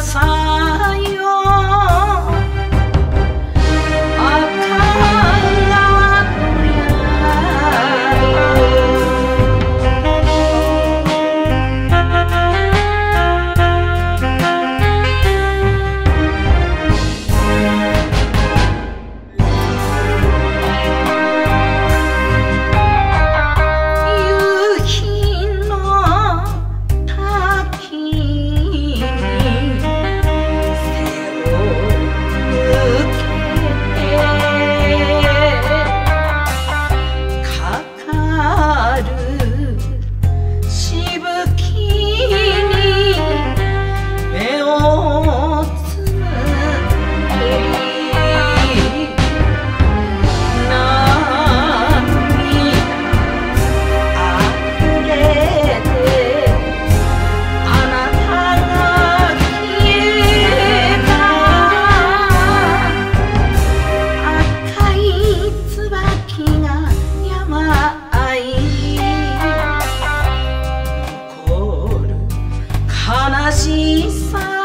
さいよ。Paisagem